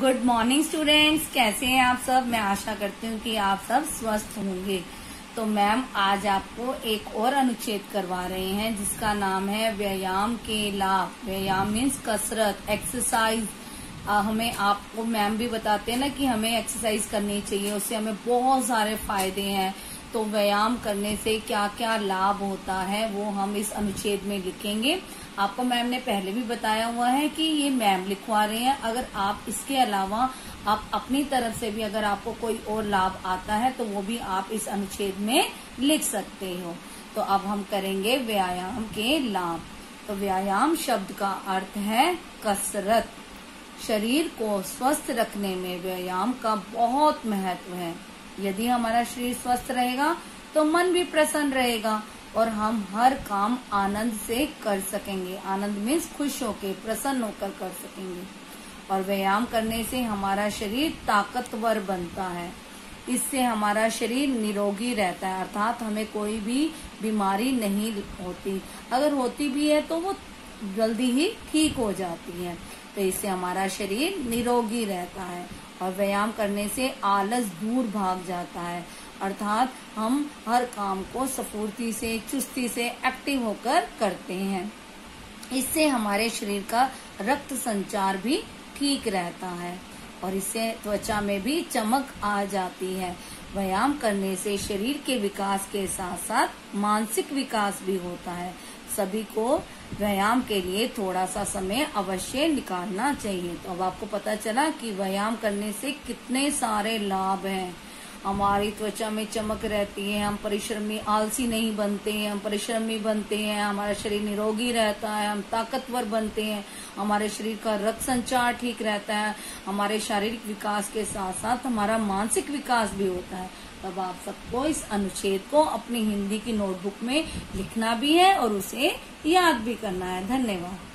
Good morning students कैसे हैं आप सब? मैं आशा करती हूँ कि आप सब स्वस्थ होंगे। तो मैम, आज आपको एक और अनुच्छेद करवा रहे हैं, जिसका नाम है व्यायाम के लाभ। व्यायाम मीन्स कसरत एक्सरसाइज हमें आपको, मैम भी बताते हैं ना कि हमें एक्सरसाइज करनी चाहिए, उससे हमें बहुत सारे फ़ायदे हैं। तो व्यायाम करने से क्या क्या लाभ होता है, वो हम इस अनुच्छेद में लिखेंगे। आपको मैम ने पहले भी बताया हुआ है कि ये मैम लिखवा रहे हैं। अगर आप इसके अलावा आप अपनी तरफ़ से भी अगर आपको कोई और लाभ आता है तो वो भी आप इस अनुच्छेद में लिख सकते हो। तो अब हम करेंगे व्यायाम के लाभ। तो व्यायाम शब्द का अर्थ है कसरत। शरीर को स्वस्थ रखने में व्यायाम का बहुत महत्व है। यदि हमारा शरीर स्वस्थ रहेगा तो मन भी प्रसन्न रहेगा और हम हर काम आनंद से कर सकेंगे। आनंद में खुश होकर प्रसन्न होकर कर सकेंगे। और व्यायाम करने से हमारा शरीर ताकतवर बनता है। इससे हमारा शरीर निरोगी रहता है, अर्थात हमें कोई भी बीमारी नहीं होती। अगर होती भी है तो वो जल्दी ही ठीक हो जाती है। तो इससे हमारा शरीर निरोगी रहता है और व्यायाम करने से आलस दूर भाग जाता है। अर्थात हम हर काम को सफूर्ती से, चुस्ती से एक्टिव होकर करते हैं। इससे हमारे शरीर का रक्त संचार भी ठीक रहता है और इससे त्वचा में भी चमक आ जाती है। व्यायाम करने से शरीर के विकास के साथ साथ मानसिक विकास भी होता है। सभी को व्यायाम के लिए थोड़ा सा समय अवश्य निकालना चाहिए। तो अब आपको पता चला कि व्यायाम करने से कितने सारे लाभ हैं। हमारी त्वचा में चमक रहती है, हम परिश्रमी आलसी नहीं बनते हैं, हम परिश्रमी बनते हैं, हमारा शरीर निरोगी रहता है, हम ताकतवर बनते हैं, हमारे शरीर का रक्त संचार ठीक रहता है, हमारे शारीरिक विकास के साथ साथ हमारा मानसिक विकास भी होता है। तब आप सबको इस अनुच्छेद को अपनी हिंदी की नोटबुक में लिखना भी है और उसे याद भी करना है। धन्यवाद।